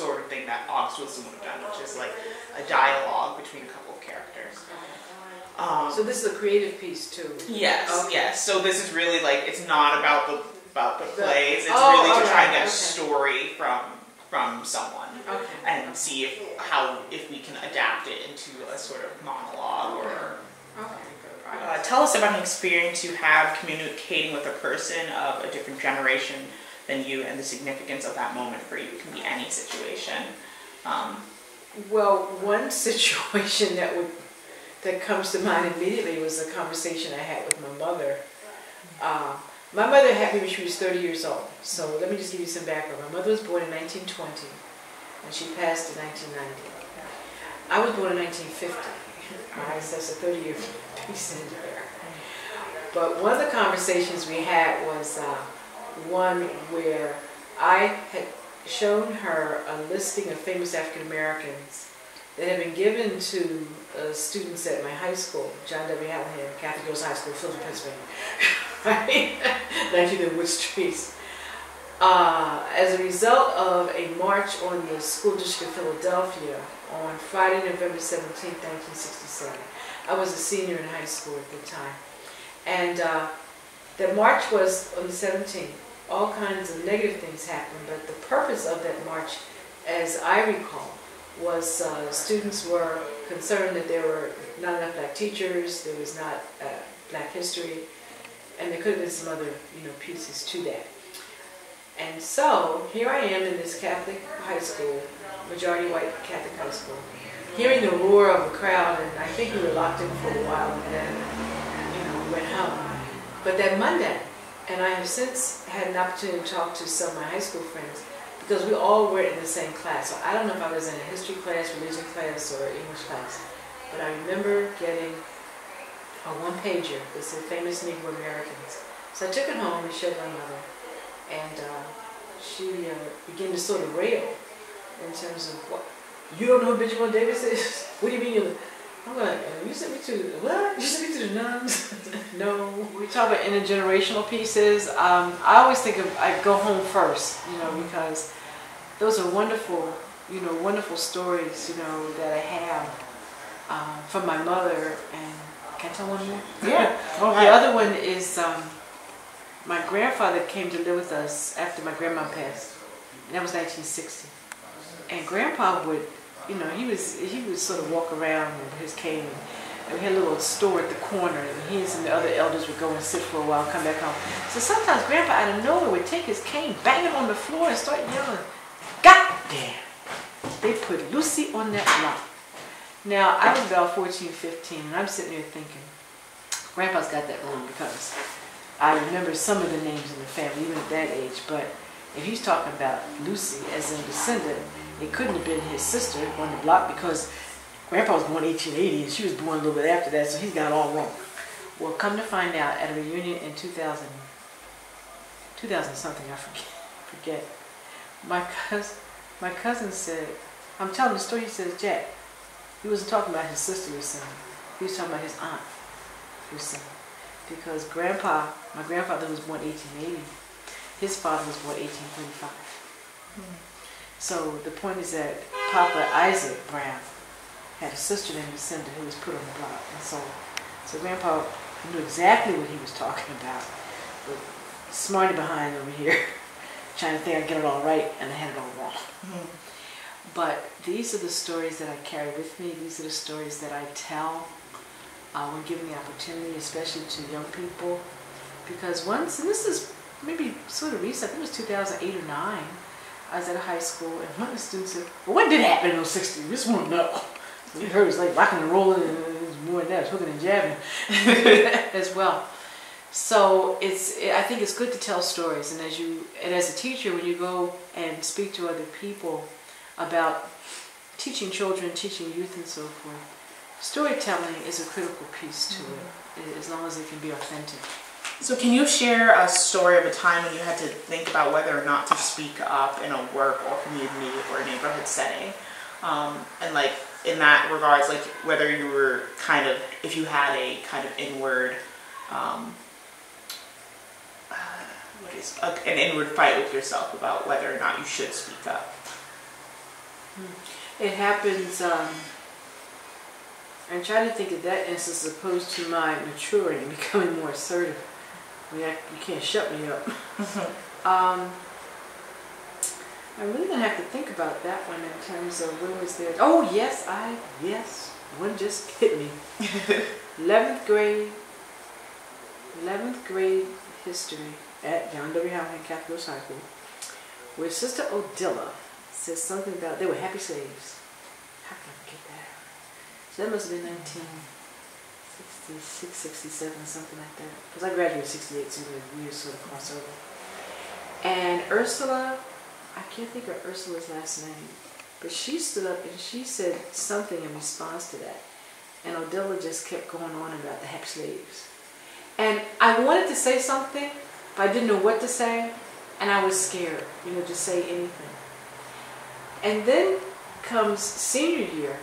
sort of thing that August Wilson would have done, which is like a dialogue between a couple of characters. Um, So this is a creative piece too. Yes, Okay. yes. So this is really like it's not about the about the plays. It's Oh, really to try and get a story from from someone Okay. and see if how if we can adapt it into a sort of monologue or. Okay. Uh, tell us about an experience you have communicating with a person of a different generation than you and the significance of that moment for you. It can be any situation. Um, Well, one situation that would that comes to mind immediately was a conversation I had with my mother. Uh, my mother had me when she was 30 years old. So let me just give you some background. My mother was born in 1920, and she passed in 1990. I was born in 1950. All right, so that's a 30-year piece in there. But one of the conversations we had was uh, one where I had shown her a listing of famous African Americans that had been given to uh, students at my high school, John W. Hallahan, Catholic Girls High School, Philadelphia, Pennsylvania, right? 19 Wood Streets. Uh, as a result of a march on the school district of Philadelphia on Friday, November 17, 1967. I was a senior in high school at the time. And uh, the march was on the 17th. All kinds of negative things happened, but the purpose of that march, as I recall, was uh, students were concerned that there were not enough black teachers, there was not uh, black history, and there could have been some other, you know, pieces to that. And so here I am in this Catholic high school, majority white Catholic high school, hearing the roar of a crowd, and I think we were locked in for a while, and then, you know, we went home. But that Monday, and I have since had an opportunity to talk to some of my high school friends, because we all were in the same class. So I don't know if I was in a history class, religion class, or English class, but I remember getting a one pager that said famous Negro Americans. So I took it home and showed my mother, and uh, she uh, began to sort of rail in terms of what you don't know who Benjamin Davis is. what do you mean? You're, I'm like, you sent me to what? You sent me to the nuns? no. We talk about intergenerational pieces. Um, I always think of I go home first, you know, because those are wonderful, you know, wonderful stories, you know, that I have um, from my mother. And can I tell one more? yeah. The other one is um, my grandfather came to live with us after my grandma passed, and that was 1960. And Grandpa would, you know, he was he would sort of walk around with his cane, and we had a little store at the corner, and he and the other elders would go and sit for a while, come back home. So sometimes Grandpa out of nowhere would take his cane, bang it on the floor, and start yelling, "God damn! They put Lucy on that block." Now I was about 14, 15, and I'm sitting there thinking. Grandpa's got that wrong because I remember some of the names in the family, even at that age. But if he's talking about Lucy as a descendant, it couldn't have been his sister on the block because Grandpa was born 1880 and she was born a little bit after that, so he's got it all wrong. Well, come to find out, at a reunion in 2000, 2000 something, I forget, forget. My cousin, my cousin said, I'm telling the story. He says, Jack, he wasn't talking about his sister Lucinda. He was talking about his aunt Lucinda, because Grandpa, my grandfather was born 1880. His father was born 1835. Hmm. So the point is that Papa Isaac Brown had a sister named Lucinda who was put on the block, and so so Grandpa knew exactly what he was talking about. But smarty behind over here, trying to think I get it all right, and I had it all wrong. But these are the stories that I carry with me. These are the stories that I tell uh, when given the opportunity, especially to young people. Because once, and this is maybe sort of recent, I think it was 2008 or 9, I was at a high school, and one of the students said, Well, what did happen in those 60s? We just want to know. We heard it was like rocking and rolling, and it was more than that, it was hooking and jabbing as well. So it's, I think it's good to tell stories, and as you, and as a teacher, when you go and speak to other people about teaching children, teaching youth, and so forth, storytelling is a critical piece to it, mm-hmm. as long as it can be authentic. So can you share a story of a time when you had to think about whether or not to speak up in a work or community or neighborhood setting? Um, and like in that regards, like whether you were kind of, if you had a kind of inward, um, uh, what is, a, an inward fight with yourself about whether or not you should speak up. It happens, um, I'm trying to think of that instance as opposed to my maturing and becoming more assertive. I you can't shut me up. um, I'm really gonna have to think about that one in terms of when was there. Oh yes, I yes, one just hit me. Eleventh grade, eleventh grade history at John W. Hallahan Catholic High School, where Sister Odilla says something about they were happy slaves. How can I forget that? So that must have been 1966, 67, something like that. Because I graduated 68, so the years sort of cross over. And Ursula, I can't think of Ursula's last name, but she stood up and she said something in response to that. And Odilla just kept going on about the happy slaves. And I wanted to say something, but I didn't know what to say, and I was scared, you know, to say anything. And then comes senior year,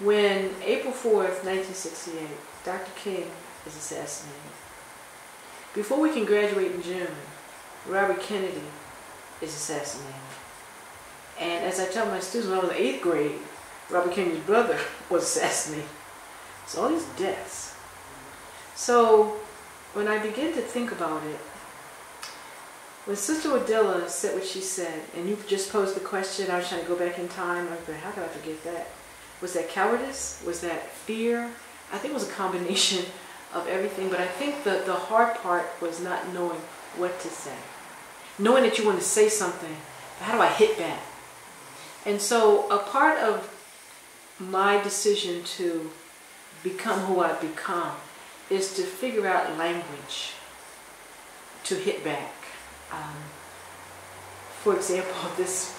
when April 4th, 1968, Dr. King is assassinated. Before we can graduate in June, Robert Kennedy is assassinated. And as I tell my students when I was in eighth grade, Robert Kennedy's brother was assassinated. So all these deaths. So when I begin to think about it, when Sister Odilla said what she said, and you just posed the question, I was trying to go back in time, I was like, how could I forget that? Was that cowardice? Was that fear? I think it was a combination of everything, but I think the, the hard part was not knowing what to say. Knowing that you want to say something, but how do I hit back? And so a part of my decision to become who I've become is to figure out language to hit back. Um, for example, this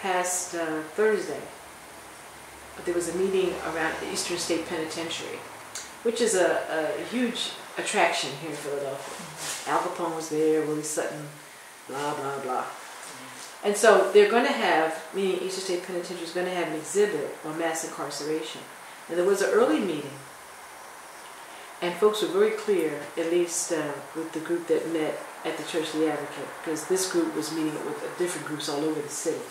past uh, Thursday, there was a meeting around the Eastern State Penitentiary, which is a, a huge attraction here in Philadelphia. Al Capone was there, Willie Sutton, blah, blah, blah. And so they're going to have, meaning Eastern State Penitentiary is going to have an exhibit on mass incarceration. And there was an early meeting and folks were very clear, at least uh, with the group that met at the Church of the Advocate, because this group was meeting with different groups all over the city.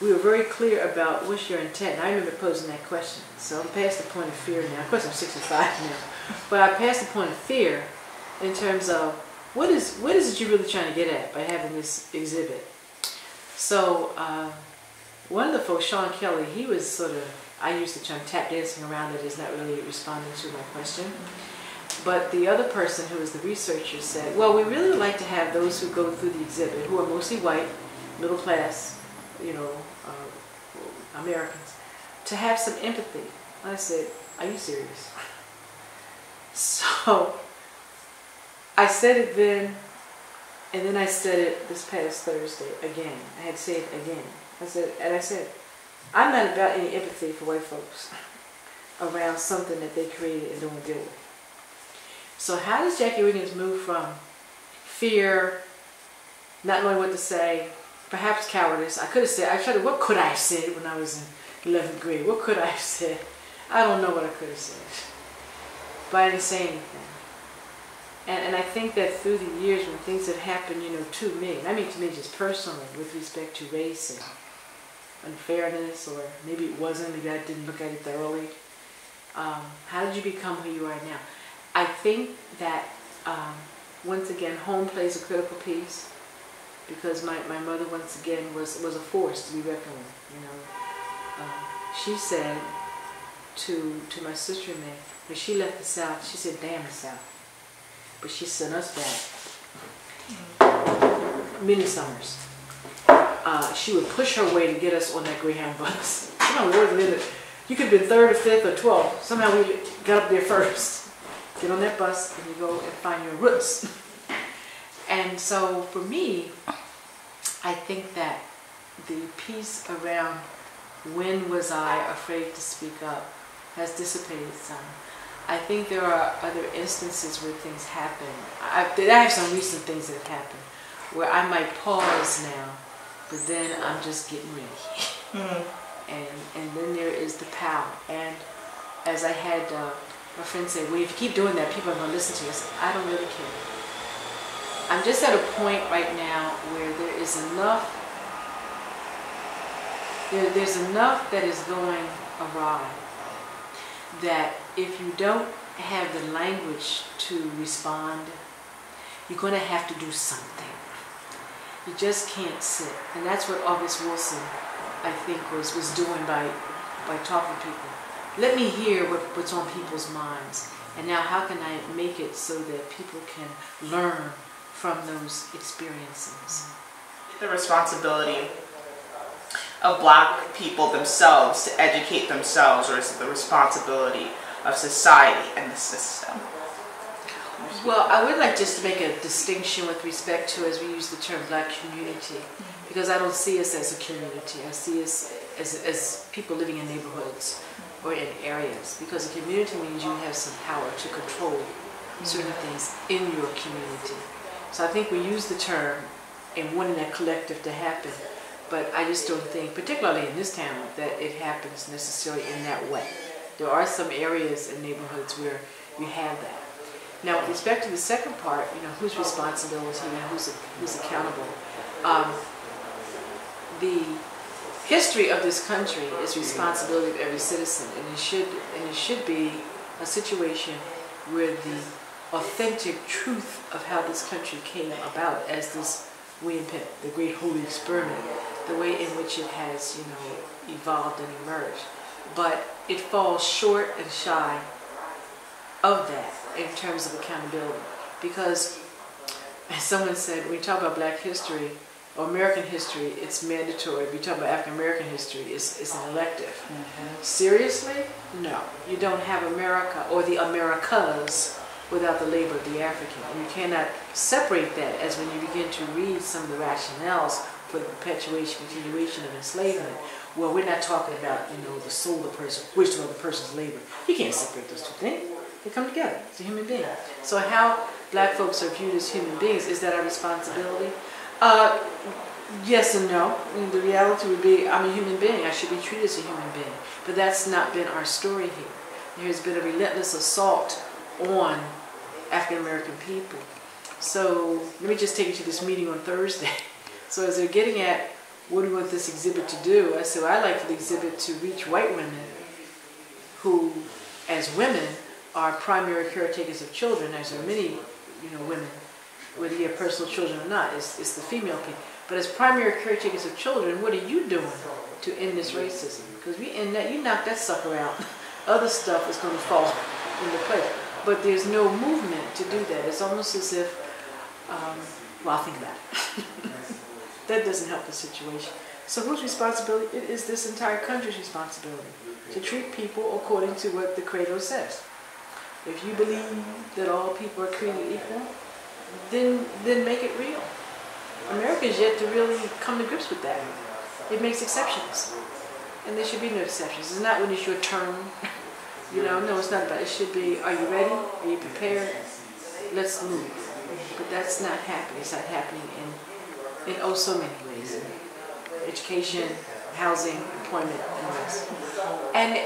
We were very clear about what's your intent. And I remember posing that question. So I'm past the point of fear now. Of course, I'm 65 now. But I passed the point of fear in terms of what is what is it you're really trying to get at by having this exhibit? So uh, one of the folks, Sean Kelley, he was sort of, I used the term tap dancing around it is not really responding to my question. But the other person who was the researcher said, well, we really like to have those who go through the exhibit, who are mostly white, middle class, you know, uh, Americans, to have some empathy. I said, are you serious? So I said it then, and then I said it this past Thursday again. I had said it again. I said, and I said, I'm not about any empathy for white folks around something that they created and don't deal with. So how does Jackie Wiggins move from fear, not knowing what to say, perhaps cowardice? I could have said, I tried to, what could I have said when I was in 11th grade? What could I have said? I don't know what I could have said. But I didn't say anything. And, and I think that through the years when things have happened, you know, to me, I mean to me just personally, with respect to race and unfairness, or maybe it wasn't, maybe I didn't look at it thoroughly. Um, how did you become who you are now? I think that um, once again, home plays a critical piece because my, my mother once again was was a force to be reckoned with. You know, um, she said to to my sister and me when she left the South, she said, "Damn the South," but she sent us back many summers. Uh, she would push her way to get us on that Greyhound bus. You know, you could have been third or fifth or twelfth. Somehow we got up there first get on that bus and you go and find your roots. and so for me, I think that the piece around when was I afraid to speak up has dissipated some. I think there are other instances where things happen. I, I have some recent things that have happened where I might pause now, but then I'm just getting ready. Mm. And, and then there is the power. And as I had uh, my friend say, well, if you keep doing that, people are going to listen to you. I said, I don't really care. I'm just at a point right now where there is enough there, there's enough that is going awry that if you don't have the language to respond, you're going to have to do something. You just can't sit. And that's what August Wilson, I think, was, was doing by, by talking to people. Let me hear what, what's on people's minds. And now how can I make it so that people can learn from those experiences? The responsibility of black people themselves to educate themselves, or is it the responsibility of society and the system? Well, I would like just to make a distinction with respect to, as we use the term black community, because I don't see us as a community. I see us as, as people living in neighborhoods or in areas, because a community means you have some power to control certain things in your community. So I think we use the term and wanting that collective to happen, but I just don't think, particularly in this town, that it happens necessarily in that way. There are some areas and neighborhoods where you have that. Now, with respect to the second part, you know, whose responsibility and who's, who's accountable, um, the history of this country is responsibility of every citizen, and it should and it should be a situation where the authentic truth of how this country came about as this William Pitt, the great holy experiment, the way in which it has, you know, evolved and emerged. But it falls short and shy of that in terms of accountability. Because, as someone said, when you talk about black history or American history, it's mandatory. If you talk about African American history, it's, it's an elective. Mm-hmm. Seriously? No. You don't have America or the Americas without the labor of the African. And you cannot separate that as when you begin to read some of the rationales for the perpetuation, continuation of enslavement. Well, we're not talking about, you know, the soul of the person, which of the person's labor. You can't separate those two things. They come together. It's a human being. So how black folks are viewed as human beings, is that our responsibility? Uh, yes and no. I mean, the reality would be I'm a human being. I should be treated as a human being. But that's not been our story here. There has been a relentless assault on African American people. So let me just take you to this meeting on Thursday. So as they're getting at what do you want this exhibit to do, I said well, I like for the exhibit to reach white women who, as women, are primary caretakers of children, as there are many, you know, women, whether you have personal children or not, it's, it's the female people. But as primary caretakers of children, what are you doing to end this racism? Because we end that, you knock that sucker out, other stuff is going to fall into place. But there's no movement to do that. It's almost as if, um, well, I'll think about it. that doesn't help the situation. So whose responsibility? It is this entire country's responsibility to treat people according to what the Credo says. If you believe that all people are created equal, then then make it real. America is yet to really come to grips with that. It makes exceptions. And there should be no exceptions. It's not when it's your turn. You know, no, it's not about it. should be, are you ready? Are you prepared? Let's move. But that's not happening. It's not happening in, in oh so many ways. Education, housing, employment, and rest. And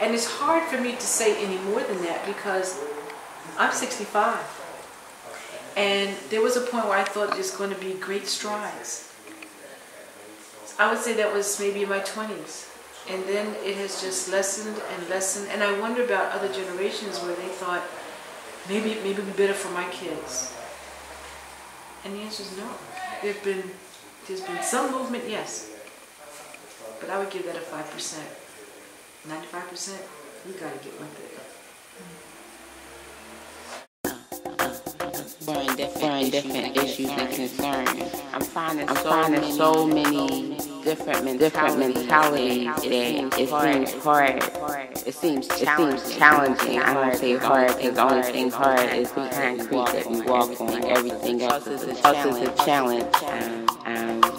and it's hard for me to say any more than that because I'm 65. And there was a point where I thought there's going to be great strides. I would say that was maybe in my 20s. And then it has just lessened and lessened. And I wonder about other generations where they thought, maybe maybe it'd be better for my kids. And the answer is no. There've been there's been some movement, yes. But I would give that a five percent. 95%, we gotta get with it. Exploring different, different issues and concerns. I'm finding, I'm so, finding many, so many different different mentalities that it seems hard. It seems it seems challenging. I don't say hard because the only thing hard is the concrete that we walk on. Everything else is a challenge. Um, um,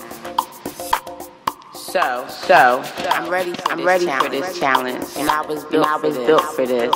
so, so I'm ready. For I'm ready challenge. for this challenge, and I was built. And I was built for this.